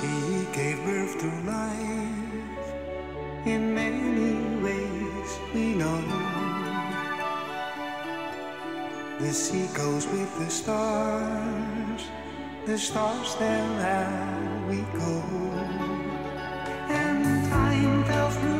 gave birth to life in many ways we know. The sea goes with the stars, the stars tell how we go. And time fell through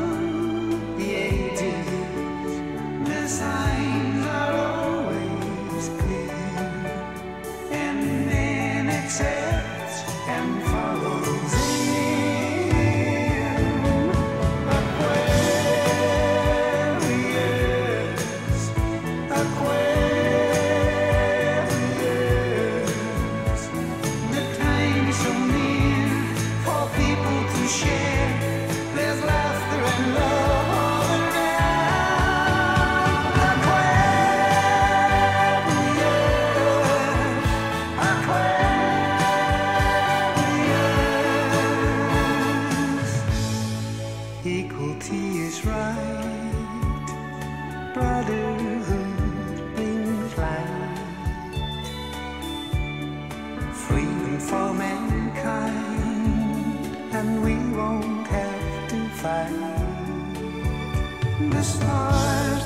Equality is right. Brotherhood we won't